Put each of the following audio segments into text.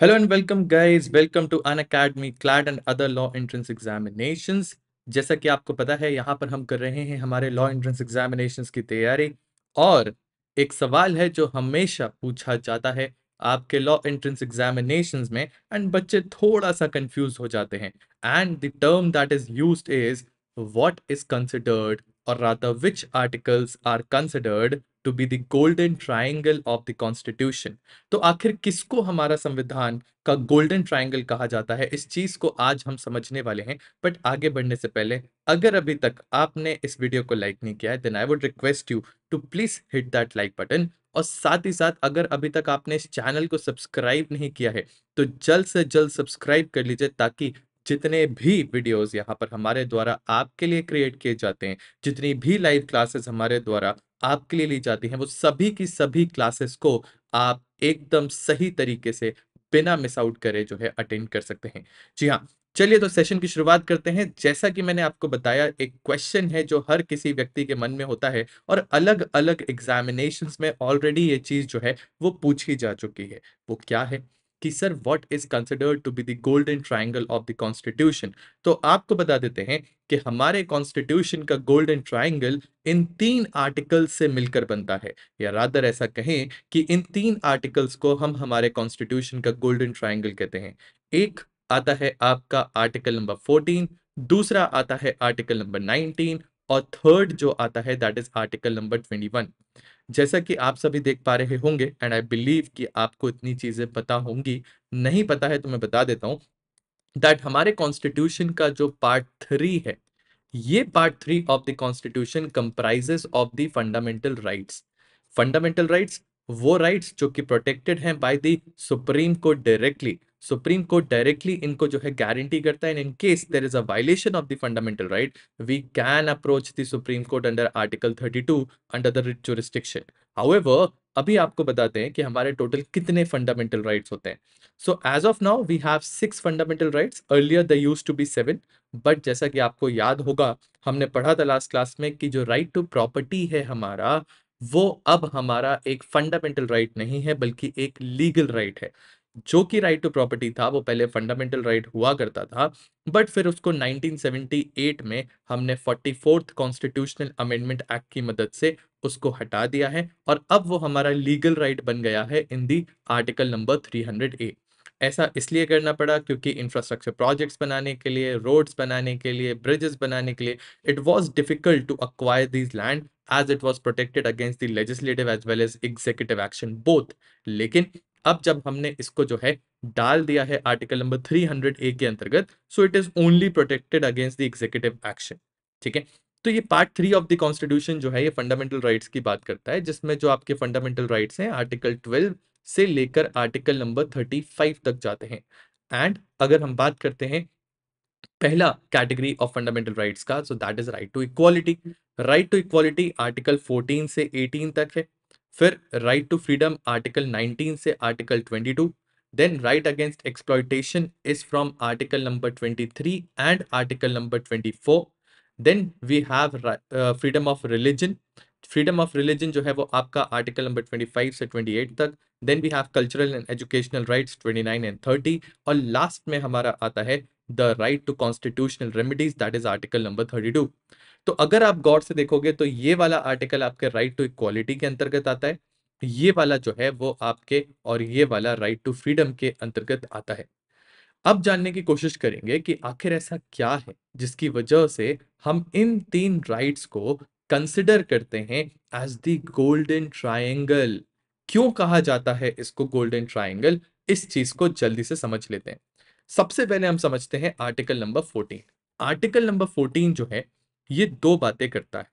Hello and welcome, guys. Welcome to An Academy CLAD and other law entrance examinations. जैसा कि आपको पता है, यहाँ पर हम कर रहे हैं हमारे लॉ एंट्रेंस एग्जामिनेशंस की तैयारी और एक सवाल है जो हमेशा पूछा जाता है आपके लॉ एंट्रेंस एग्जामिनेशंस में एंड बच्चे थोड़ा सा कंफ्यूज हो जाते हैं and the term that is used is what is considered or rather, which articles are considered to be the golden triangle of the constitution? तो आखिर किसको हमारा संविधान का गोल्डन ट्रायंगल कहा जाता है? इस चीज़ को आज हम समझने वाले हैं बट आगे बढ़ने से पहले, अगर अभी तक आपने इस वीडियो को लाइक नहीं किया है then I would request you to please hit that like और साथ ही साथ अगर अभी तक आपने इस चैनल को सब्सक्राइब नहीं किया है तो जल्द से जल्द सब्सक्राइब कर लीजिए ताकि जितने भी वीडियोस यहाँ पर हमारे द्वारा आपके लिए क्रिएट किए जाते हैं, जितनी भी लाइव क्लासेस हमारे द्वारा आपके लिए ली जाती हैं, वो सभी की सभी क्लासेस को आप एकदम सही तरीके से बिना मिस आउट करे जो है अटेंड कर सकते हैं। जी हाँ चलिए तो सेशन की शुरुआत करते हैं। जैसा कि मैंने आपको बताया, एक क्वेश्चन है जो हर किसी व्यक्ति के मन में होता है और अलग अलग एग्जामिनेशंस में ऑलरेडी ये चीज़ जो है वो पूछी जा चुकी है। वो क्या है? कि sir what is considered to be the golden triangle of the constitution तो आपको बता देते हैं कि हमारे कॉन्स्टिट्यूशन का गोल्डन ट्रायंगल इन तीन आर्टिकल से मिलकर बनता है। या रादर ऐसा कहें कि इन तीन आर्टिकल्स को हम हमारे कॉन्स्टिट्यूशन का गोल्डन ट्रायंगल कहते हैं। एक आता है आपका आर्टिकल नंबर 14 दूसरा आता है आर्टिकल नंबर 19 और थर्ड जो आता है दैट इज़ आर्टिकल नंबर 21 जैसा कि आप सभी देख पा रहे होंगे एंड आई बिलीव कि आपको इतनी चीज़ें पता होंगी, नहीं पता है तो मैं बता देता हूँ दैट हमारे कॉन्स्टिट्यूशन का जो पार्ट थ्री है, ये part three of the constitution comprises of the fundamental rights fundamental rights वो राइट्स जो कि प्रोटेक्टेड हैं by the supreme court directly supreme court directly इनको जो है गारंटी करता है in case there is a violation of the fundamental right we can approach the supreme court under article 32 under the writ jurisdiction however अभी आपको बताते हैं कि हमारे टोटल कितने फंडामेंटल राइट्स होते हैं। So as of now we have six fundamental rights earlier the used to be seven but जैसा कि आपको याद होगा, हमने पढ़ा था लास्ट क्लास में कि जो राइट टू प्रॉपर्टी है हमारा, वो अब हमारा एक फंडामेंटल राइट right नहीं है, बल्कि एक लीगल राइट right है। जो कि राइट टू प्रॉपर्टी था, वो पहले फंडामेंटल राइट right हुआ करता था बट फिर उसको 1978 में हमने forty fourth constitutional amendment act की मदद से उसको हटा दिया है और अब वो हमारा लीगल राइट right बन गया है इन दी आर्टिकल नंबर 300 ए ऐसा इसलिए करना पड़ा क्योंकि इंफ्रास्ट्रक्चर प्रोजेक्ट्स बनाने के लिए रोड्स बनाने के लिए ब्रिजेस बनाने के लिए it was difficult to acquire these land as it was protected against the legislative as well as executive action both लेकिन अब जब हमने इसको जो है डाल दिया है आर्टिकल नंबर 300 ए के अंतर्गत so it is only protected against the executive action ठीक है? तो ये part three of the constitution जो है, ये फंडामेंटल राइट्स की बात करता है, जिसमें जो आपके फंडामेंटल राइट्स हैं आर्टिकल 12 से लेकर आर्टिकल नंबर 35 तक जाते हैं। एंड अगर हम बात करते हैं पहला कैटेगरी ऑफ़ फंडामेंटल राइट्स का so that is right to equality right to equality article 14 से 18 तक है। फिर राइट टू फ्रीडम आर्टिकल 19 से article 22 then right against exploitation is from article number 23 and article number 24 then we have freedom of religion freedom of religion जो है वो आपका article number 25 से 28 तक then we have cultural and educational rights 29 and 30 और last में हमारा आता है the right to constitutional remedies that is article number 32 तो अगर आप गौर से देखोगे तो ये वाला आर्टिकल आपके राइट टू इक्वालिटी के अंतर्गत आता है, ये वाला जो है, वो आपके और ये वाला राइट टू फ्रीडम के अंतर्गत आता है। अब जानने की कोशिश करेंगे कि आखिर ऐसा क्या है, जिसकी वजह से हम इन तीन राइट्स को कंसिडर करते हैं एज द गोल्डन ट्राइंगल क्यों कहा जाता है इसको गोल्डन ट्राइंगल इस चीज़ को जल्दी से समझ लेते हैं। सबसे पहले हम समझते हैं आर्टिकल नंबर 14 आर्टिकल नंबर 14 जो है, ये दो बातें करता है।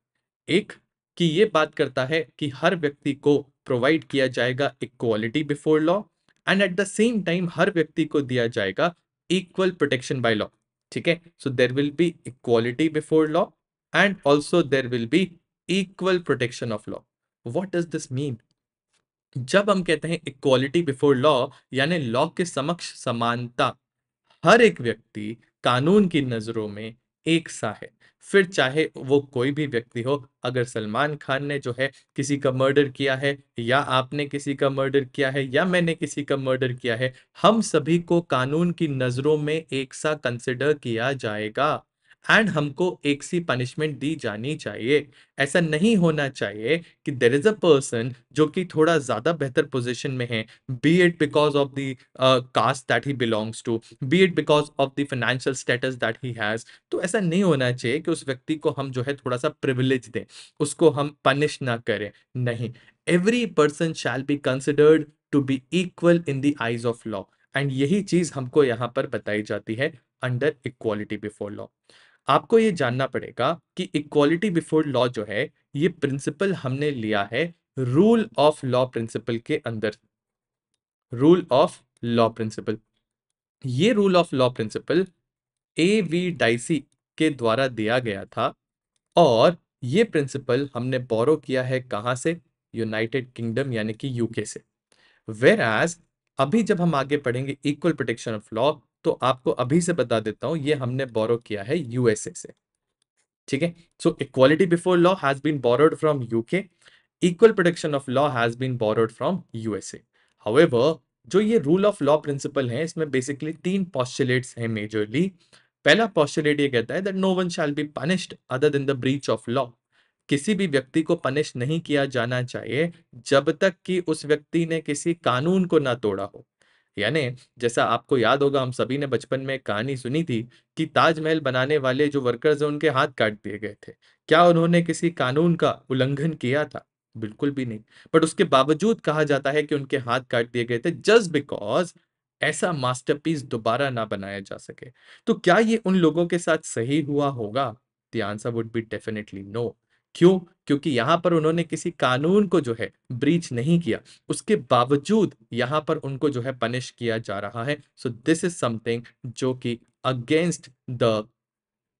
एक, कि ये बात करता है कि हर व्यक्ति को प्रोवाइड किया जाएगा equality before law and at the same time हर व्यक्ति को दिया जाएगा इक्वल प्रोटेक्शन बाय लॉ ठीक है? So there will be equality before law and also there will be equal protection of law what does this mean जब हम कहते हैं इक्वालिटी बिफोर लॉ यानी लॉ के समक्ष समानता हर एक व्यक्ति कानून की नज़रों में एक सा है। फिर चाहे वो कोई भी व्यक्ति हो, अगर सलमान खान ने जो है किसी का मर्डर किया है, या आपने किसी का मर्डर किया है, या मैंने किसी का मर्डर किया है, हम सभी को कानून की नज़रों में एक सा कंसिडर किया जाएगा। एंड हमको एक सी पनिशमेंट दी जानी चाहिए। ऐसा नहीं होना चाहिए कि देर इज़ अ पर्सन जो कि थोड़ा ज़्यादा बेहतर पोजिशन में है be it because of the caste that he belongs to be it because of the financial status that he has तो ऐसा नहीं होना चाहिए कि उस व्यक्ति को हम जो है थोड़ा सा प्रिविलेज दें, उसको हम पनिश ना करें। नहीं every person shall be considered to be equal in the eyes of law and यही चीज़ हमको यहाँ पर बताई जाती है अंडर इक्वालिटी बिफोर लॉ आपको ये जानना पड़ेगा कि इक्वालिटी बिफोर लॉ जो है, ये प्रिंसिपल हमने लिया है रूल ऑफ़ लॉ प्रिंसिपल के अंदर। रूल ऑफ़ लॉ प्रिंसिपल ये rule of law principle A V Dicey के द्वारा दिया गया था और ये प्रिंसिपल हमने बोरो किया है कहाँ से? यूनाइटेड किंगडम यानी कि यूके से। वेर एज अभी जब हम आगे पढ़ेंगे इक्वल प्रोटेक्शन ऑफ़ लॉ तो आपको अभी से बता देता हूँ, ये हमने बोरो किया है यूएसए से। ठीक है? So equality before law has been borrowed from UK equal protection of law has been borrowed from USA however जो ये रूल ऑफ़ लॉ प्रिंसिपल है, इसमें बेसिकली तीन पॉस्टुलेट्स हैं मेजरली पहला पॉस्टुलेट ये कहता है that no one shall be punished other than the breach of law किसी भी व्यक्ति को पनिश नहीं किया जाना चाहिए जब तक कि उस व्यक्ति ने किसी कानून को ना तोड़ा हो। यानी जैसा आपको याद होगा, हम सभी ने बचपन में कहानी सुनी थी कि ताजमहल बनाने वाले जो वर्कर्स हैं, उनके हाथ काट दिए गए थे। क्या उन्होंने किसी कानून का उल्लंघन किया था? बिल्कुल भी नहीं। बट उसके बावजूद कहा जाता है कि उनके हाथ काट दिए गए थे जस्ट बिकॉज़ ऐसा मास्टरपीस दोबारा ना बनाया जा सके। तो क्या ये उन लोगों के साथ सही हुआ होगा? The answer would be definitely no क्यों? क्योंकि यहाँ पर उन्होंने किसी कानून को जो है ब्रीच नहीं किया। उसके बावजूद यहाँ पर उनको जो है पनिश किया जा रहा है। सो दिस इज़ समथिंग जो कि against the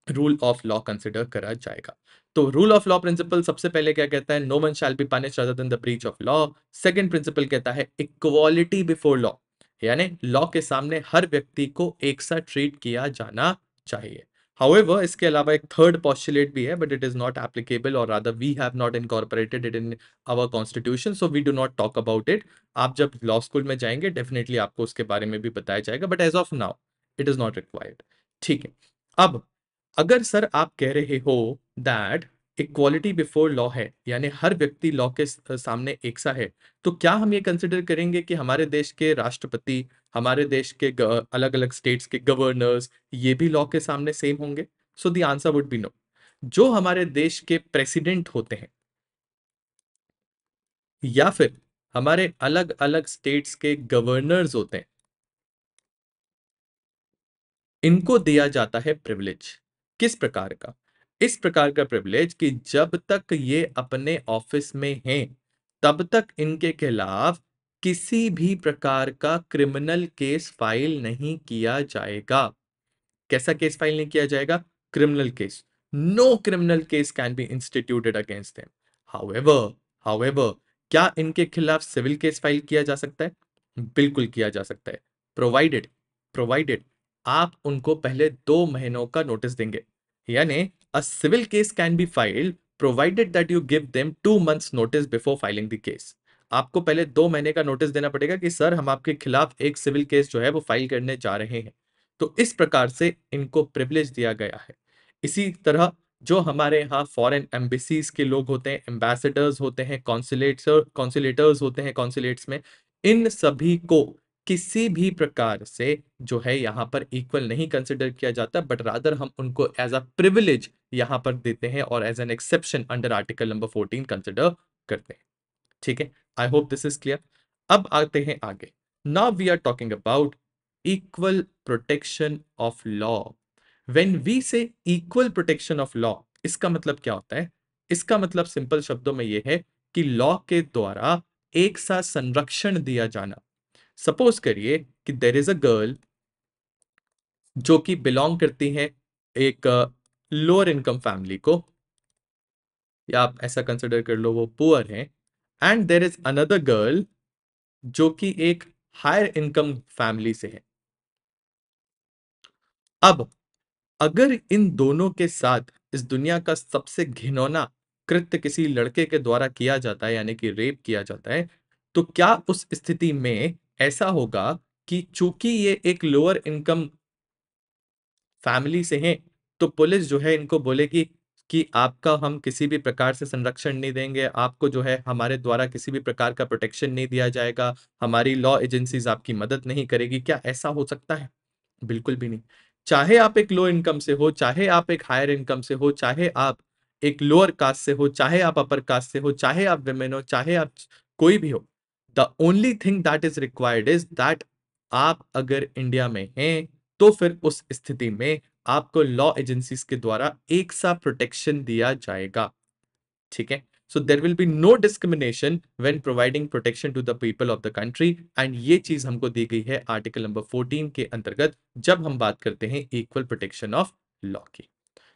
rule of law consider करा जाएगा। तो रूल ऑफ़ लॉ प्रिंसिपल सबसे पहले क्या कहता है? No one shall be punish other than the breach of law second principle कहता है इक्वालिटी बिफोर लॉ यानी लॉ के सामने हर व्यक्ति को एक साथ ट्रीट किया जाना चाहिए। However, इसके अलावा एक थर्ड postulate भी है but it is not applicable or rather we have not incorporated it in our constitution so we do not talk about it. आप जब law school में जाएँगे definitely आपको उसके बारे में भी बताया जाएगा but as of now it is not required. ठीक है अब अगर सर आप कह रहे हो दैट इक्वालिटी बिफोर लॉ है, यानी हर व्यक्ति लॉ के सामने एक सा है तो क्या हम ये कंसिडर करेंगे कि हमारे देश के राष्ट्रपति, हमारे देश के अलग अलग स्टेट्स के गवर्नर्स ये भी लॉ के सामने सेम होंगे? So the answer would be no जो हमारे देश के प्रेसिडेंट होते हैं, या फिर हमारे अलग अलग स्टेट्स के गवर्नर्स होते हैं, इनको दिया जाता है प्रिविलेज किस प्रकार का? इस प्रकार का प्रिविलेज कि जब तक ये अपने ऑफ़िस में हैं, तब तक इनके खिलाफ किसी भी प्रकार का क्रिमिनल केस फ़ाइल नहीं किया जाएगा। कैसा केस फ़ाइल नहीं किया जाएगा? Criminal case no criminal case can be instituted against them however however क्या इनके खिलाफ सिविल केस फ़ाइल किया जा सकता है? बिल्कुल किया जा सकता है। प्रोवाइडेड प्रोवाइडेड आप उनको पहले दो महीनों का नोटिस देंगे। यानी A civil case can be filed, provided that you give them two months notice before filing the case. आपको पहले दो महीने का नोटिस देना पड़ेगा कि, सर, हम आपके खिलाफ एक सिविल केस जो है, वो फ़ाइल करने जा रहे हैं तो इस प्रकार से इनको प्रिविलेज दिया गया है इसी तरह जो हमारे यहाँ फॉरेन एम्बेसीज के लोग होते हैं एम्बेसडर्स होते हैं कॉन्सुलेट्स कॉन्सुलेटर्स होते हैं कॉन्सुलेट्स में, इन सभी को किसी भी प्रकार से जो है यहाँ पर इक्वल नहीं कंसिडर किया जाता बट रादर हम उनको एज अ प्रिविलेज यहाँ पर देते हैं और as an exception under article number fourteen consider करते हैं। ठीक है? I hope this is clear अब आते हैं आगे। Now we are talking about equal protection of law when we say equal protection of law इसका मतलब क्या होता है? इसका मतलब सिंपल शब्दों में यह है कि लॉ के द्वारा एक साथ संरक्षण दिया जाना। सपोज़ करिए कि देर इज़ अ गर्ल जो कि बिलोंग करती है एक लोअर इनकम फैमिली को। या आप ऐसा कंसिडर कर लो वो पुअर है। And there is another girl जो कि एक हायर इनकम फैमिली से है। अब, अगर इन दोनों के साथ इस दुनिया का सबसे घिनौना कृत्य किसी लड़के के द्वारा किया जाता है, यानी कि रेप किया जाता है तो क्या उस स्थिति में ऐसा होगा कि चूँकि ये एक लोअर इनकम फैमिली से हैं तो पुलिस जो है इनको बोलेगी कि आपका हम किसी भी प्रकार से संरक्षण नहीं देंगे, आपको जो है हमारे द्वारा किसी भी प्रकार का प्रोटेक्शन नहीं दिया जाएगा, हमारी लॉ एजेंसीज आपकी मदद नहीं करेगी। क्या ऐसा हो सकता है? बिल्कुल भी नहीं। चाहे आप एक लो इनकम से हो, चाहे आप एक हायर इनकम से हो, चाहे आप एक लोअर कास्ट से हो, चाहे आप अपर कास्ट से हो, चाहे आप वेमेन हो, चाहे आप कोई भी हो the only thing that is required is that आप अगर इंडिया में हैं तो फिर उस स्थिति में आपको लॉ एजेंसीज के द्वारा एक सा प्रोटेक्शन दिया जाएगा। ठीक है? So there will be no discrimination when providing protection to the people of the country and ये चीज़ हमको दी गई है आर्टिकल नंबर 14 के अंतर्गत जब हम बात करते हैं इक्वल प्रोटेक्शन ऑफ़ लॉ की।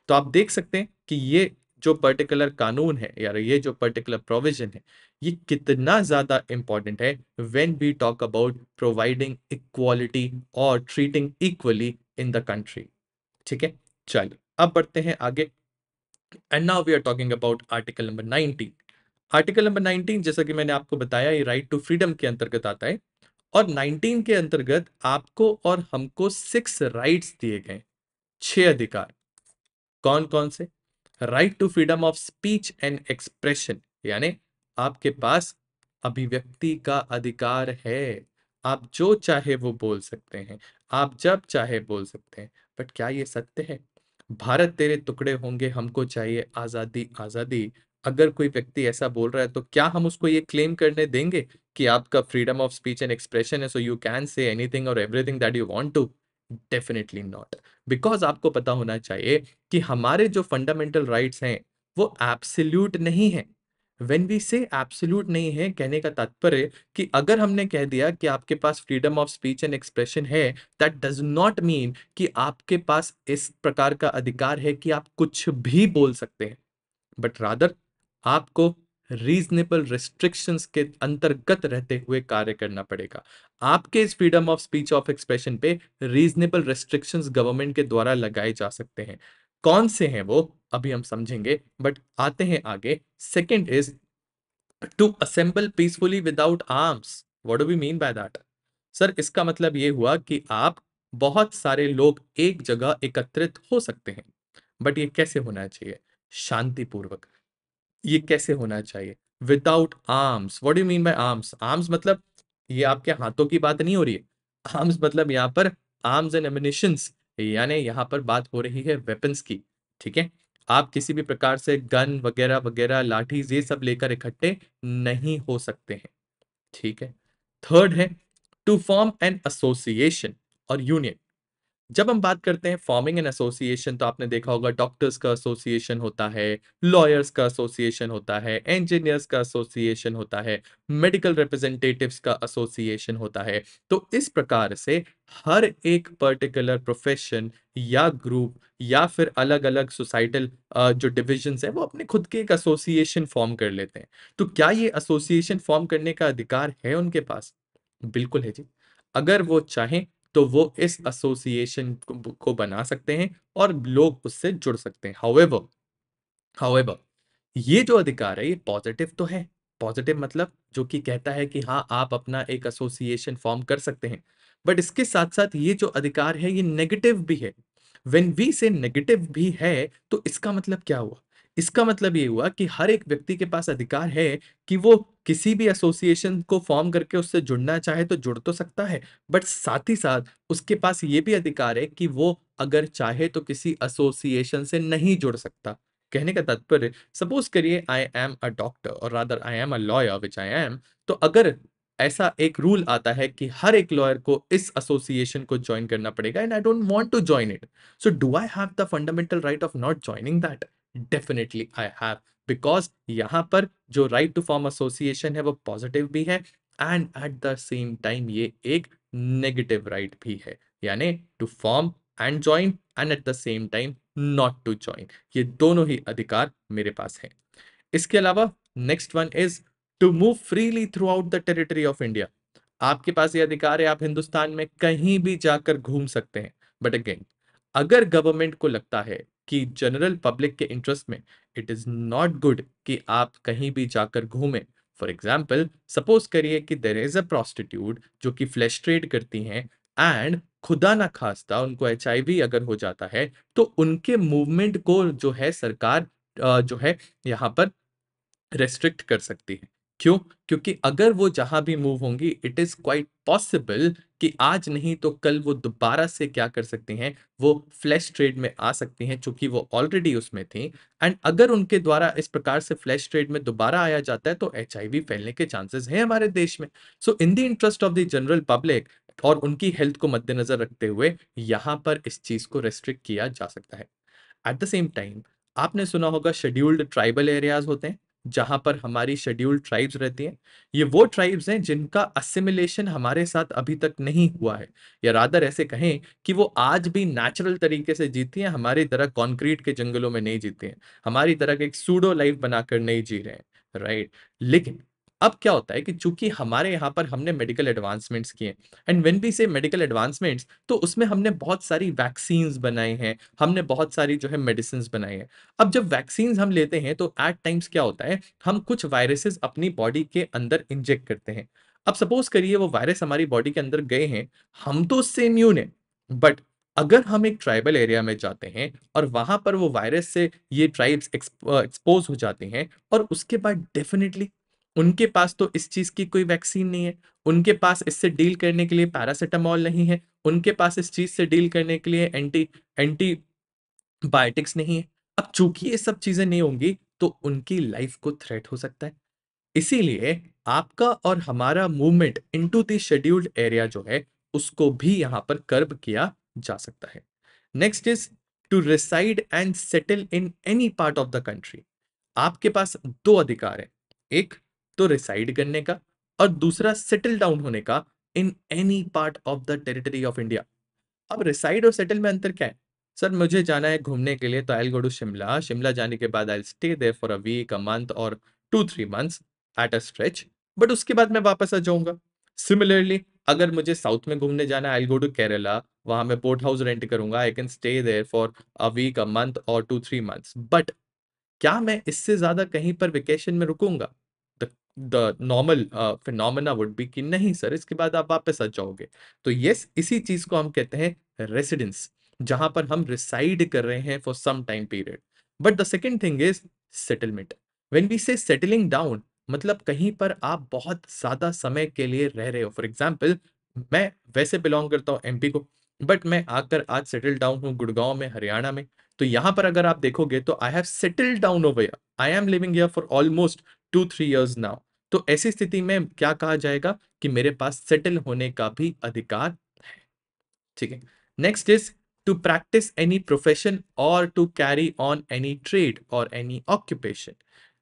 तो आप देख सकते हैं कि ये जो पर्टिकुलर कानून है या ये जो पर्टिकुलर प्रोविज़न है, ये कितना ज़्यादा इंपॉर्टेंट है when we talk about providing equality और treating equally in the country ठीक है? चलिए अब बढ़ते हैं आगे। And now we are talking about article number 19 article number 19 जैसा कि मैंने आपको बताया, ये राइट टू फ्रीडम के अंतर्गत आता है। और 19 के अंतर्गत आपको और हमको सिक्स राइट्स दिए गए। छह अधिकार। कौन कौन से? Right to freedom of speech and expression यानी आपके पास अभिव्यक्ति का अधिकार है। आप जो चाहे वो बोल सकते हैं। आप जब चाहे बोल सकते हैं। बट क्या ये सत्य है? भारत तेरे टुकड़े होंगे, हमको चाहिए आज़ादी आज़ादी। अगर कोई व्यक्ति ऐसा बोल रहा है तो क्या हम उसको ये क्लेम करने देंगे कि आपका freedom of speech and expression है so you can say anything और everything that you want to definitely not because आपको पता होना चाहिए कि हमारे जो फंडामेंटल राइट्स हैं, वो एब्सोल्यूट नहीं है। वेन वी से एब्सोल्यूट नहीं है, कहने का तात्पर्य कि अगर हमने कह दिया कि आपके पास freedom of speech and expression है दैट डज नॉट मीन कि आपके पास इस प्रकार का अधिकार है कि आप कुछ भी बोल सकते हैं। बट रादर आपको रीजनेबल रिस्ट्रिक्शंस के अंतर्गत रहते हुए कार्य करना पड़ेगा। आपके इस freedom of speech of expression पे रीजनेबल रिस्ट्रिक्शंस गवर्नमेंट के द्वारा लगाए जा सकते हैं। कौन से हैं वो, अभी हम समझेंगे बट आते हैं आगे। Second is to assemble peacefully without arms what do we mean by that sir इसका मतलब ये हुआ कि आप बहुत सारे लोग एक जगह एकत्रित हो सकते हैं बट ये कैसे होना चाहिए? शांतिपूर्वक। ये कैसे होना चाहिए? Without arms what do mean by arms arms मतलब ये आपके हाथों की बात नहीं हो रही है। आर्म्स मतलब यहाँ पर आर्म्स एंड एमिनेशंस यानी यहाँ पर बात हो रही है वेपन्स की, ठीक है? आप किसी भी प्रकार से गन वगैरह वगैरह, लाठीज ये सब लेकर इकट्ठे नहीं हो सकते हैं, ठीक है? थर्ड है टू फॉर्म एन एसोसिएशन और यूनियन जब हम बात करते हैं फॉर्मिंग एन एसोसिएशन तो आपने देखा होगा डॉक्टर्स का एसोसिएशन होता है लॉयर्स का एसोसिएशन होता है इंजीनियर्स का एसोसिएशन होता है मेडिकल रिप्रेजेंटेटिव्स का एसोसिएशन होता है। तो इस प्रकार से हर एक पर्टिकुलर प्रोफेशन या ग्रुप या फिर अलग अलग सोसाइटल जो डिविजन है, वो अपने खुद के एक एसोसिएशन फॉर्म कर लेते हैं। तो क्या ये एसोसिएशन फॉर्म करने का अधिकार है उनके पास? बिल्कुल है जी। अगर वो चाहें तो वो इस एसोसिएशन को बना सकते हैं और लोग उससे जुड़ सकते हैं। हाउएवर हाउएवर ये जो अधिकार है, ये पॉजिटिव तो है। पॉजिटिव मतलब जो कि कहता है कि हाँ आप अपना एक एसोसिएशन फॉर्म कर सकते हैं। बट इसके साथ साथ ये जो अधिकार है, ये नेगेटिव भी है। वेन वी से नेगेटिव भी है तो इसका मतलब क्या हुआ? इसका मतलब ये हुआ कि हर एक व्यक्ति के पास अधिकार है कि वो किसी भी एसोसिएशन को फॉर्म करके उससे जुड़ना चाहे तो जुड़ तो सकता है, बट साथ ही साथ उसके पास ये भी अधिकार है कि वो अगर चाहे तो किसी एसोसिएशन से नहीं जुड़ सकता। कहने का तात्पर्य, सपोज़ करिए आई एम अ डॉक्टर और rather I am a lawyer which I am तो अगर ऐसा एक रूल आता है कि हर एक लॉयर को इस एसोसिएशन को ज्वाइन करना पड़ेगा and I don't want to join it so do I have the fundamental right of not joining that definitely I have because यहाँ पर जो राइट टू फॉर्म एसोसिएशन है, वो पॉजिटिव भी है and at the same time ये एक negative right right भी है. यानी to form and join and at the same time not to join ये दोनों ही अधिकार मेरे पास है. इसके अलावा next one is to move freely throughout the territory of India आपके पास ये अधिकार है, आप हिंदुस्तान में कहीं भी जाकर घूम सकते हैं. बट अगेन अगर गवर्नमेंट को लगता है कि जनरल पब्लिक के इंटरेस्ट में इट इज़ नॉट गुड कि आप कहीं भी जाकर घूमें। फॉर एग्ज़ाम्पल सपोज़ करिए कि देर इज़ अ प्रोस्टिट्यूट जो कि फ्लैश ट्रेड करती हैं एंड खुदा ना खास्ता उनको एचआईवी अगर हो जाता है तो उनके मूवमेंट को जो है सरकार जो है यहाँ पर रेस्ट्रिक्ट कर सकती है। क्यों? क्योंकि अगर वो जहाँ भी मूव होंगी इट इज़ क्वाइट पॉसिबल कि आज नहीं तो कल वो दोबारा से क्या कर सकती हैं? वो फ्लैश ट्रेड में आ सकती हैं, चूँकि वो ऑलरेडी उसमें थी। एंड अगर उनके द्वारा इस प्रकार से फ्लैश ट्रेड में दोबारा आया जाता है तो एचआईवी फैलने के चांसेस हैं हमारे देश में। So in the interest of the general public और उनकी हेल्थ को मद्देनजर रखते हुए, यहाँ पर इस चीज़ को रेस्ट्रिक्ट किया जा सकता है। एट द सेम टाइम आपने सुना होगा शेड्यूल्ड ट्राइबल एरियाज़ होते हैं। जहाँ पर हमारी शेड्यूल ट्राइब्स रहती हैं, ये वो ट्राइब्स हैं जिनका असिमिलेशन हमारे साथ अभी तक नहीं हुआ है। या रादर ऐसे कहें कि वो आज भी नेचुरल तरीके से जीती हैं, हमारी तरह कंक्रीट के जंगलों में नहीं जीती हैं। हमारी तरह एक सूडो लाइफ बनाकर नहीं जी रहे हैं राइट लेकिन अब क्या होता है कि चूँकि हमारे यहाँ पर हमने मेडिकल एडवांसमेंट्स किए and when we say medical advancements तो उसमें हमने बहुत सारी वैक्सीन्स बनाई हैं, हमने बहुत सारी जो है मेडिसिन बनाई हैं। अब जब वैक्सीन्स हम लेते हैं तो एट टाइम्स क्या होता है, हम कुछ वायरसेस अपनी बॉडी के अंदर इंजेक्ट करते हैं। अब सपोज़ करिए वो वायरस हमारी बॉडी के अंदर गए हैं, हम तो उससे इम्यून है बट अगर हम एक ट्राइबल एरिया में जाते हैं और वहाँ पर वो वायरस से ये ट्राइब्स एक्सपोज हो जाते हैं और उसके बाद डेफिनेटली उनके पास तो इस चीज़ की कोई वैक्सीन नहीं है। उनके पास इससे डील करने के लिए पैरासिटामॉल नहीं है। उनके पास इस चीज़ से डील करने के लिए एंटी एंटी बायोटिक्स नहीं है। अब चूँकि ये सब चीज़ें नहीं होंगी तो उनकी लाइफ को थ्रेट हो सकता है। इसीलिए आपका और हमारा movement into the scheduled area जो है, उसको भी यहाँ पर कर्ब किया जा सकता है। Next is to reside and settle in any part of the country आपके पास दो अधिकार है। एक तो रिसाइड करने का और दूसरा सेटल डाउन होने का in any part of the territory of India अब रिसाइड और सेटल में अंतर क्या है? सर, मुझे जाना है घूमने के लिए तो I go to Shimla Shimla जाने के बाद I stay there for a week a month और two three months at a stretch but उसके बाद मैं वापस आ जाऊँगा। सिमिलरली अगर मुझे साउथ में घूमने जाना है आई गो टू केरला वहाँ मैं बोट हाउस रेंट करूँगा I can stay there for a week a month और टू थ्री मंथ्स बट क्या मैं इससे ज़्यादा कहीं पर वेकेशन में रुकूँगा? The normal phenomena would be कि नहीं सर इसके बाद आप वापस आ जाओगे। तो यस इसी चीज़ को हम कहते हैं रेसिडेंस जहाँ पर हम रिसाइड कर रहे हैं for some time period but the second thing is settlement when we say settling down मतलब कहीं पर आप बहुत ज़्यादा समय के लिए रह रहे हो। फॉर एग्ज़ाम्पल मैं वैसे बिलोंग करता हूँ एमपी को बट मैं आकर आज सेटल डाउन हूँ गुड़गांव में, हरियाणा में। तो यहाँ पर अगर आप देखोगे तो I have settled down over I am living here for almost two three years now तो ऐसी स्थिति में क्या कहा जाएगा कि मेरे पास सेटल होने का भी अधिकार है? ठीक है। Next is to practice any profession और to carry on any trade और एनी ऑक्यूपेशन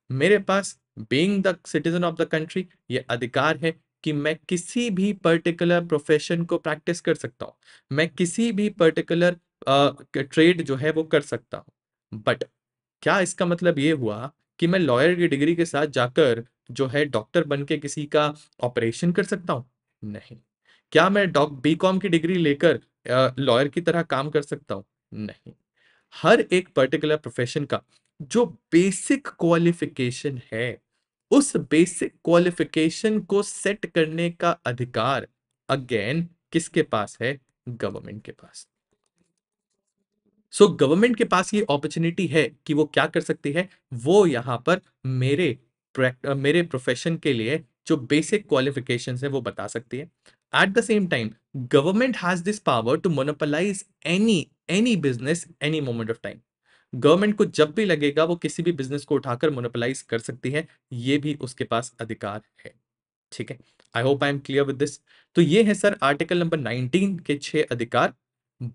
मेरे पास being the citizen of the country ये अधिकार है कि मैं किसी भी पर्टिकुलर प्रोफेशन को प्रैक्टिस कर सकता हूँ। मैं किसी भी पर्टिकुलर ट्रेड uh, जो है वो कर सकता हूँ। बट क्या इसका मतलब ये हुआ कि मैं लॉयर की डिग्री के साथ जाकर जो है डॉक्टर बन के किसी का ऑपरेशन कर सकता हूँ? नहीं। क्या मैं डॉक बी कॉम की डिग्री लेकर लॉयर की तरह काम कर सकता हूँ? नहीं। हर एक पर्टिकुलर प्रोफेशन का जो बेसिक क्वालिफिकेशन है उस बेसिक क्वालिफिकेशन को सेट करने का अधिकार अगेन किसके पास है? गवर्नमेंट के पास। सो so, गवर्नमेंट के पास ये अपॉर्चुनिटी है कि वो क्या कर सकती है? वो यहाँ पर मेरे मेरे प्रोफेशन के लिए जो बेसिक क्वालिफिकेशन है वो बता सकती है। At the same time government has this power to monopolize any any business any moment of time government को जब भी लगेगा, वो किसी भी बिज़नेस को उठाकर मोनोपलाइज कर सकती है। ये भी उसके पास अधिकार है। ठीक है? I hope I am clear with this तो ये है सर आर्टिकल नंबर 19 के छह अधिकार।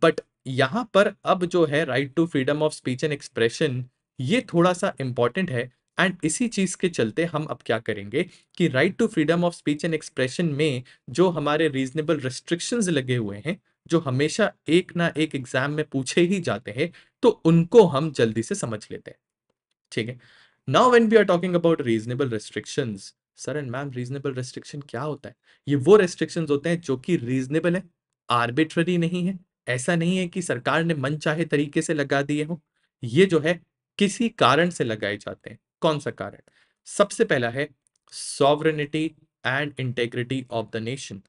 बट यहाँ पर अब जो है right to freedom of speech and expression ये थोड़ा सा इंपॉर्टेंट है। एंड इसी चीज़ के चलते हम अब क्या करेंगे कि right to freedom of speech and expression में जो हमारे रीजनेबल रिस्ट्रिक्शंस लगे हुए हैं, जो हमेशा एक ना एक एग्ज़ाम में पूछे ही जाते हैं तो उनको हम जल्दी से समझ लेते हैं। ठीक है? Now when we are talking about reasonable restrictions sir and ma'am reasonable restriction क्या होता है? ये वो रेस्ट्रिक्शंस होते हैं जो कि रीजनेबल है आर्बिट्ररी नहीं है। ऐसा नहीं है कि सरकार ने मन चाहे तरीके से लगा दिए हो। ये जो है किसी कारण से लगाए जाते हैं। कौन सा कारण? सबसे पहला है sovereignty and integrity of the nation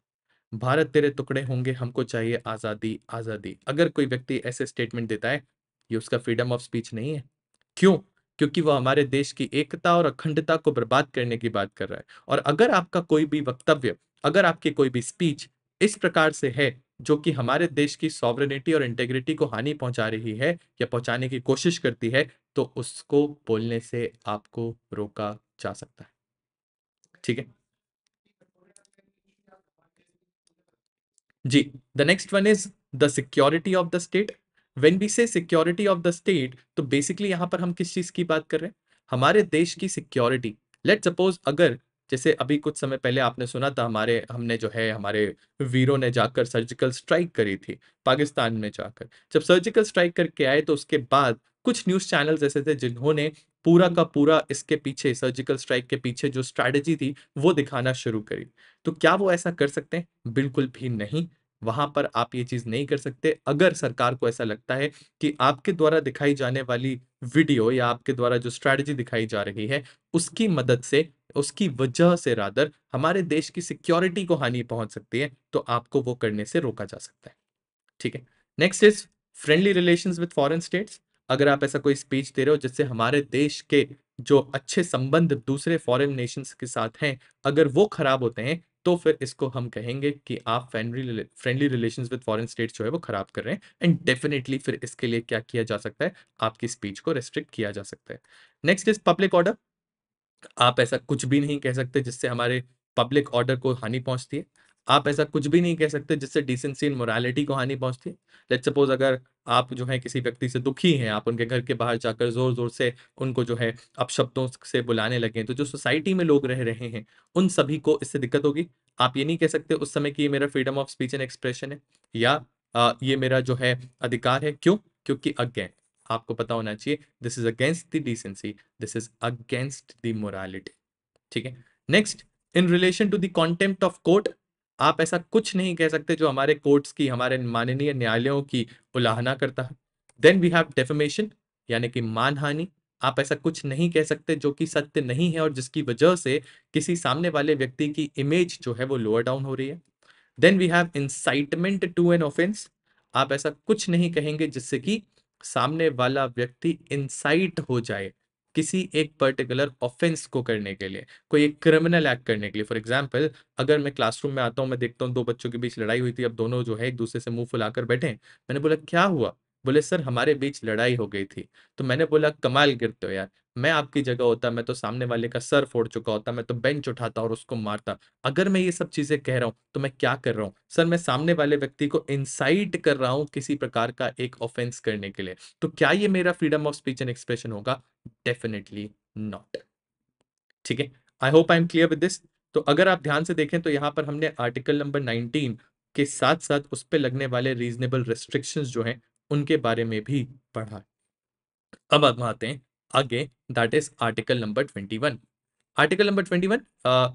Bharat तेरे टुकड़े होंगे, हमको चाहिए आज़ादी आज़ादी। अगर कोई व्यक्ति ऐसे स्टेटमेंट देता है, ये उसका फ्रीडम ऑफ़ स्पीच नहीं है। क्यों? क्योंकि वो हमारे देश की एकता और अखंडता को बर्बाद करने की बात कर रहा है। और अगर आपका कोई भी वक्तव्य, अगर आपकी कोई भी स्पीच इस प्रकार से है जो कि हमारे देश की सॉवरेनिटी और इंटेग्रिटी को हानि पहुँचा रही है या पहुँचाने की कोशिश करती है तो उसको बोलने से आपको रोका जा सकता है। ठीक है? जी the next one is the security of the state when we say security of the state तो बेसिकली यहाँ पर हम किस चीज़ की बात कर रहे हैं? हमारे देश की सिक्योरिटी लेट सपोज़ अगर जैसे अभी कुछ समय पहले आपने सुना था, हमारे, हमने जो है, हमारे वीरों ने जाकर सर्जिकल स्ट्राइक करी थी, पाकिस्तान में जाकर। जब सर्जिकल स्ट्राइक करके आए तो उसके बाद कुछ न्यूज़ चैनल्स ऐसे थे, जिन्होंने पूरा का पूरा इसके पीछे सर्जिकल स्ट्राइक के पीछे जो स्ट्रैटेजी थी, वो दिखाना शुरू करी। तो क्या वो ऐसा कर सकते हैं? बिल्कुल भी नहीं। वहाँ पर आप ये चीज़ नहीं कर सकते। अगर सरकार को ऐसा लगता है कि आपके द्वारा दिखाई जाने वाली वीडियो या आपके द्वारा जो स्ट्रैटेजी दिखाई जा रही है, उसकी मदद से उसकी वजह से रादर हमारे देश की सिक्योरिटी को हानि पहुँच सकती है तो आपको वो करने से रोका जा सकता है। ठीक है? Next is friendly relation with foreign states अगर आप ऐसा कोई स्पीच दे रहे हो जिससे हमारे देश के जो अच्छे संबंध दूसरे फॉरेन नेशंस के साथ हैं, अगर वो खराब होते हैं तो फिर इसको हम कहेंगे कि आप friendly friendly relations with foreign states जो है वो खराब कर रहे हैं एंड डेफिनेटली फिर इसके लिए क्या किया जा सकता है? आपकी स्पीच को रेस्ट्रिक्ट किया जा सकता है। नेक्स्ट इज़ पब्लिक ऑर्डर आप ऐसा कुछ भी नहीं कह सकते जिससे हमारे पब्लिक ऑर्डर को हानि पहुँचती है। आप ऐसा कुछ भी नहीं कह सकते जिससे डिसेंसी एंड मोरालिटी को हानि पहुँचती है। लेट सपोज़ अगर आप जो है किसी व्यक्ति से दुखी हैं आप उनके घर के बाहर जाकर ज़ोर ज़ोर से उनको जो है अपशब्दों से बुलाने लगे तो जो सोसाइटी में लोग रह रहे हैं उन सभी को इससे दिक्कत होगी। आप ये नहीं कह सकते उस समय कि ये मेरा freedom of speech and expression है या आ, ये मेरा जो है अधिकार है। क्यों? क्योंकि अगेन आपको पता होना चाहिए this is against the decency this is against the morality ठीक है? Next in relation to the of court आप ऐसा कुछ नहीं कह सकते जो हमारे कोर्ट्स की, हमारे माननीय न्यायालयों की उलाहना करता है। देन वी हैव डेफेमेशन यानी कि मानहानि, आप ऐसा कुछ नहीं कह सकते जो कि सत्य नहीं है और जिसकी वजह से किसी सामने वाले व्यक्ति की इमेज जो है वो लोअर डाउन हो रही है। Then we have incitement to an offence आप ऐसा कुछ नहीं कहेंगे जिससे कि सामने वाला व्यक्ति इंसाइट हो जाए किसी एक पर्टिकुलर ऑफेंस को करने के लिए, कोई एक क्रिमिनल एक्ट करने के लिए। फॉर एग्ज़ाम्पल अगर मैं क्लासरूम में आता हूँ, मैं देखता हूँ दो बच्चों के बीच लड़ाई हुई थी, अब दोनों जो है एक दूसरे से मुँह फुलाकर बैठे मैंने बोला, क्या हुआ? बोले, सर, हमारे बीच लड़ाई हो गई थी। तो मैंने बोला, कमाल गिरते हो यार। मैं आपकी जगह होता, मैं तो सामने वाले का सर फोड़ चुका होता, मैं तो बेंच उठाता और उसको मारता। अगर मैं ये सब चीज़ें कह रहा हूँ तो मैं क्या कर रहा हूँ? सर, मैं सामने वाले व्यक्ति को इंसाइट कर रहा हूँ किसी प्रकार का एक ऑफेंस करने के लिए। तो क्या ये मेरा freedom of speech and expression होगा? डेफिनेटली नॉट ठीक है? I hope I am clear with this तो अगर आप ध्यान से देखें तो यहाँ पर हमने आर्टिकल नंबर 19 के साथ साथ उस पर लगने वाले रीजनेबल रेस्ट्रिक्शंस जो हैं उनके बारे में भी पढ़ा। अब हम आते हैं आगे that is article number twenty one article number twenty one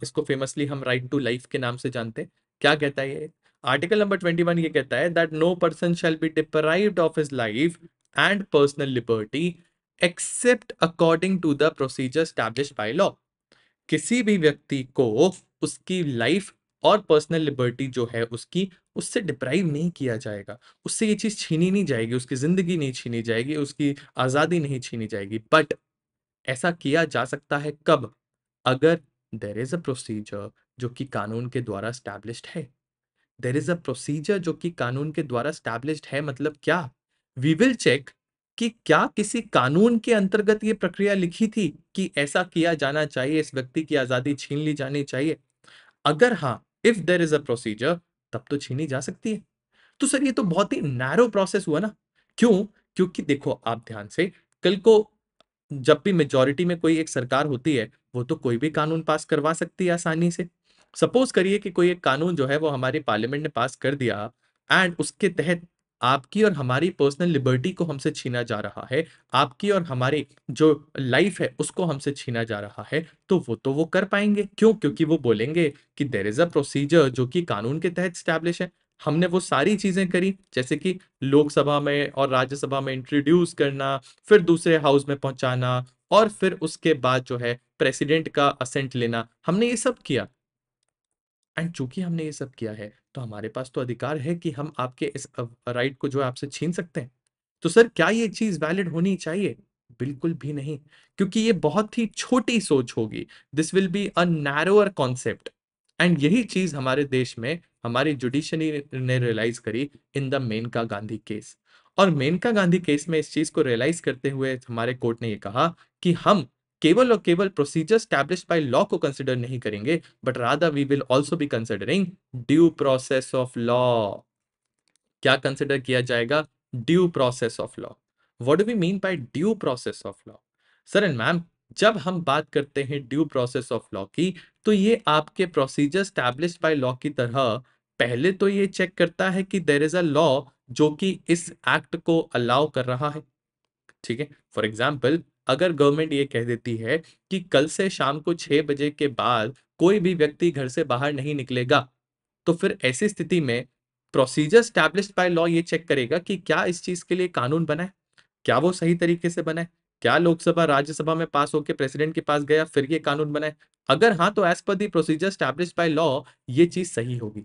इसको फेमसली हम राइट टू लाइफ के नाम से जानते हैं। क्या कहता है ये? आर्टिकल नंबर ट्वेंटी वन ये कहता है that no person shall be deprived of his life and personal liberty except according to the procedure establish by law किसी भी व्यक्ति को उसकी लाइफ और पर्सनल लिबर्टी जो है उसकी, उससे डिप्राइव नहीं किया जाएगा। उससे ये चीज़ छीनी नहीं जाएगी, उसकी ज़िंदगी नहीं छीनी जाएगी, उसकी आज़ादी नहीं छीनी जाएगी। बट ऐसा किया जा सकता है कब? अगर देर इज़ अ प्रोसीजर जो कि कानून के द्वारा स्टैब्लिश्ड है। देर इज़ अ प्रोसीजर जो कि कानून के द्वारा स्टैब्लिश्ड है मतलब क्या? वी विल चेक कि क्या किसी कानून के अंतर्गत ये प्रक्रिया लिखी थी कि ऐसा किया जाना चाहिए, इस व्यक्ति की आज़ादी छीन ली जानी चाहिए। अगर हाँ if there is a procedure तब तो छीनी जा सकती है। तो सर, ये तो बहुत ही नैरो प्रोसेस हुआ ना। क्यों? क्योंकि देखो, आप ध्यान से, कल को जब भी मेजोरिटी में कोई एक सरकार होती है, वो तो कोई भी कानून पास करवा सकती है आसानी से। सपोज़ करिए कि कोई एक कानून जो है, वो हमारे पार्लियामेंट ने पास कर दिया एंड उसके तहत आपकी और हमारी पर्सनल लिबर्टी को हमसे छीना जा रहा है, आपकी और हमारी जो लाइफ है, उसको हमसे छीना जा रहा है तो वो तो वो कर पाएँगे। क्यों? क्योंकि वो बोलेंगे कि देर इज़ अ प्रोसीजर जो कि कानून के तहत स्टैब्लिश है। हमने वो सारी चीज़ें करी, जैसे कि लोकसभा में और राज्यसभा में इंट्रोड्यूस करना, फिर दूसरे हाउस में पहुंचाना और फिर उसके बाद जो है प्रेसिडेंट का असेंट लेना। हमने ये सब किया। एंड चूँकि हमने ये सब किया है तो हमारे पास तो अधिकार है कि हम आपके इस राइट को जो है आपसे छीन सकते हैं। तो सर, क्या ये चीज़ वैलिड होनी चाहिए? बिल्कुल भी नहीं, क्योंकि ये बहुत ही छोटी सोच होगी। This will be a narrower concept and यही चीज़ हमारे देश में हमारी जुडिशरी ने रियलाइज़ करी in the Menaka Gandhi case और मेनका गांधी केस में इस चीज़ को रियलाइज़ करते हुए हमारे कोर्ट ने ये कहा कि हम केवल और केवल प्रोसीजर स्टैब्लिश बाय लॉ को कंसिडर नहीं करेंगे but rather we will also be considering due process of law क्या कंसिडर किया जाएगा? Due process of law what do we mean by due process of law sir and ma'am जब हम बात करते हैं ड्यू प्रोसेस ऑफ़ लॉ की तो ये आपके प्रोसीजर स्टैब्लिश बाय लॉ की तरह, पहले तो ये चेक करता है कि देर इज़ अ लॉ जो कि इस एक्ट को अलाउ कर रहा है। ठीक है? फॉर एग्ज़ाम्पल अगर गवर्नमेंट ये कह देती है कि कल से शाम को छह बजे के बाद कोई भी व्यक्ति घर से बाहर नहीं निकलेगा तो फिर ऐसी स्थिति में प्रोसीजर स्टैब्लिश बाय लॉ ये चेक करेगा कि क्या इस चीज़ के लिए कानून बना है? क्या वो सही तरीके से बना है? क्या लोकसभा, राज्यसभा में पास होकर प्रेसिडेंट के पास गया, फिर ये कानून बनाए अगर हाँ तो as per the procedure establish by law ये चीज़ सही होगी।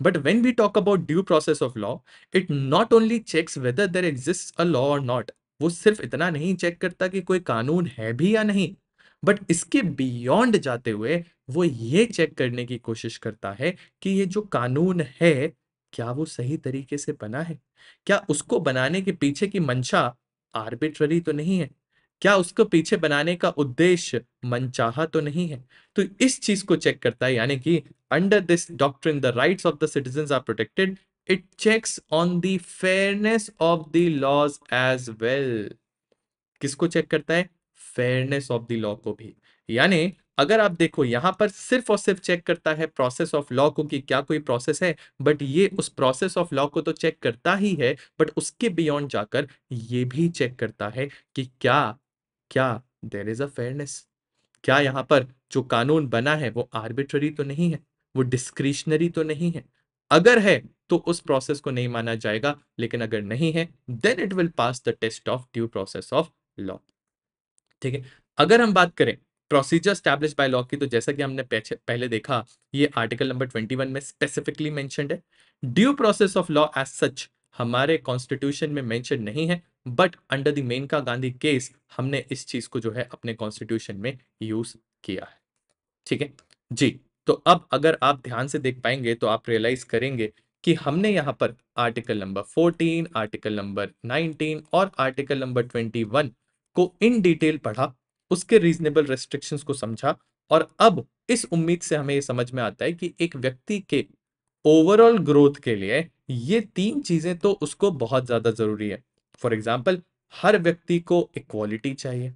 But when we talk about due process of law it not only checks whether there exist a law or not वो सिर्फ़ इतना नहीं चेक करता कि कोई कानून है भी या नहीं, बट इसके बियॉन्ड जाते हुए वो ये चेक करने की कोशिश करता है कि ये जो कानून है, क्या वो सही तरीके से बना है? क्या उसको बनाने के पीछे की मंशा आर्बिट्ररी तो नहीं है? क्या उसको पीछे बनाने का उद्देश्य मनचाहा तो नहीं है? तो इस चीज़ को चेक करता है, यानी कि under this doctrine the rights of the citizen are protected it checks on the fairness of the laws as well किसको चेक करता है? फेयरनेस ऑफ़ द लॉ को भी। यानी, अगर आप देखो, यहाँ पर सिर्फ़ और सिर्फ़ चेक करता है प्रोसेस ऑफ़ लॉ को कि क्या कोई प्रोसेस है बट ये उस प्रोसेस ऑफ़ लॉ को तो चेक करता ही है बट उसके बियॉन्ड जाकर ये भी चेक करता है कि क्या क्या देर इज़ अ फेयरनेस क्या यहाँ पर जो कानून बना है वो आर्बिट्ररी तो नहीं है, वो डिस्क्रिशनरी तो नहीं है। अगर है तो उस प्रोसेस को नहीं माना जाएगा, लेकिन अगर नहीं है then it will pass the test of due process of law ठीक है? अगर हम बात करें प्रोसीजर स्टैब्लिश बाय लॉ की तो जैसा कि हमने पहले देखा, ये आर्टिकल नंबर 21 में स्पेसिफिकली मेंशनड है। Due process of law as such हमारे कॉन्स्टिट्यूशन में मेंशन नहीं है but under the Menaka Gandhi case हमने इस चीज़ को जो है, अपने कॉन्स्टिट्यूशन में यूज़ किया है। ठीक है? जी तो अब अगर आप ध्यान से देख पाएँगे तो आप रियलाइज़ करेंगे कि हमने यहाँ पर आर्टिकल नंबर 14, आर्टिकल नंबर 19 और आर्टिकल नंबर 21 को इन डिटेल पढ़ा उसके रीजनेबल रेस्ट्रिक्शंस को समझा और अब इस उम्मीद से हमें ये समझ में आता है कि एक व्यक्ति के ओवरऑल ग्रोथ के लिए ये तीन चीज़ें तो उसको बहुत ज़्यादा ज़रूरी है। फॉर एग्ज़ाम्पल हर व्यक्ति को इक्वालिटी चाहिए।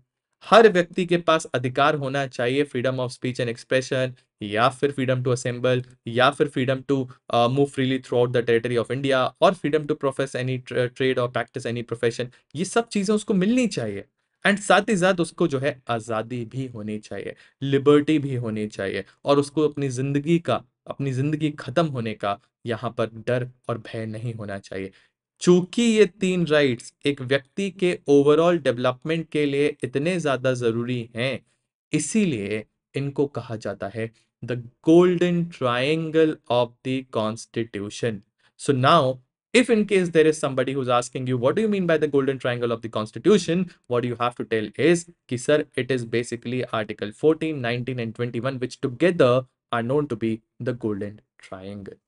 हर व्यक्ति के पास अधिकार होना चाहिए freedom of speech and expression या फिर फ्रीडम टू असेंबल या फिर freedom to move freely throughout the territory of India और freedom to profess any trade और प्रैक्टिस एनी प्रोफेशन ये सब चीज़ें उसको मिलनी चाहिए। एंड साथ ही साथ उसको जो है आज़ादी भी होनी चाहिए लिबर्टी भी होनी चाहिए, और उसको अपनी ज़िंदगी का, अपनी ज़िंदगी ख़त्म होने का यहाँ पर डर और भय नहीं होना चाहिए। चूँकि ये तीन राइट्स एक व्यक्ति के ओवरऑल डेवलपमेंट के लिए इतने ज़्यादा ज़रूरी हैं इसीलिए इनको कहा जाता है the golden triangle of the constitution so now if in case there is somebody who's asking you what do you mean by the golden triangle of the constitution what you have to tell is ki sir it is basically article 14 19 and 21 which together are known to be the golden triangle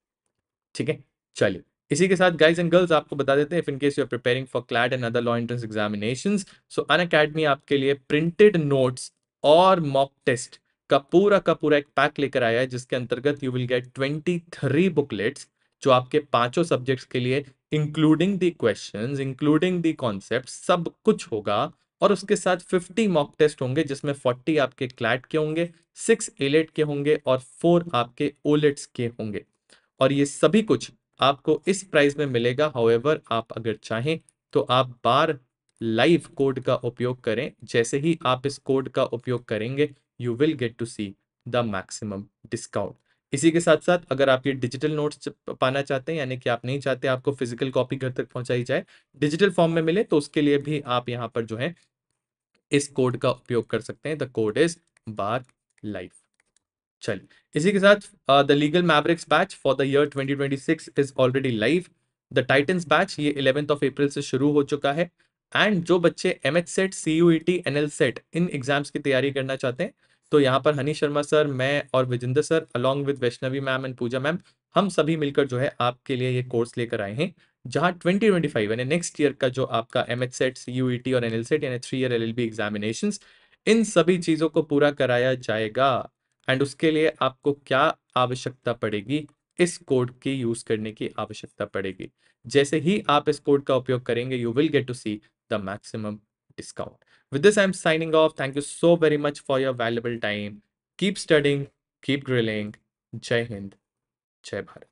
ठीक है चलिए इसी के साथ guys and girls आपको बता देते हैं if in case you are preparing for CLAT and other law entrance examinations so Unacademy आपके लिए प्रिंटेड नोट्स और मॉक टेस्ट का पूरा का पूरा एक पैक लेकर आया है, जिसके अंतर्गत यू विल गेट 23 बुकलेट्स जो आपके पाँचों सब्जेक्ट्स के लिए including the questions including the concept सब कुछ होगा, और उसके साथ 50 मॉक टेस्ट होंगे, जिसमें 40 आपके क्लैट के होंगे सिक्स एलेट के होंगे, और फोर आपके ओलेट्स के होंगे। और ये सभी कुछ आपको इस प्राइस में मिलेगा। हाउएवर आप अगर चाहें तो आप बार लाइव कोड का उपयोग करें। जैसे ही आप इस कोड का उपयोग करेंगे you will get to see the maximum discount इसी के साथ साथ, अगर आप ये डिजिटल नोट्स पाना चाहते हैं, यानी कि आप नहीं चाहते आपको फ़िज़िकल कॉपी घर तक पहुंचाई जाए डिजिटल फॉर्म में मिले तो उसके लिए भी आप यहाँ पर जो है, इस कोड का उपयोग कर सकते हैं। The code is bar life चलिए इसी के साथ the legal mavericks batch for the year 2026 is already live the titans batch ये इलेवेंथ ऑफ़ अप्रैल से शुरू हो चुका है। एंड जो बच्चे M H CET C U T N L SAT इन एग्ज़ाम्स की तैयारी करना चाहते हैं तो यहाँ पर हनी शर्मा सर, मैं और Vijendra sir along with Vaishnavi ma'am and Pooja ma'am हम सभी मिलकर जो है आपके लिए ये कोर्स लेकर आए हैं, जहाँ 2025 यानी नेक्स्ट ईयर का जो आपका M H CET C U T और एन एल सेट यानी three year L L B examination इन सभी चीज़ों को पूरा कराया जाएगा। एंड उसके लिए आपको क्या आवश्यकता पड़ेगी? इस कोड की यूज़ करने की आवश्यकता पड़ेगी। जैसे ही आप इस कोड का उपयोग करेंगे you will get to see the maximum discount with this I am signing off thank you so very much for your valuable time keep studying keep grilling जय हिंद जय भारत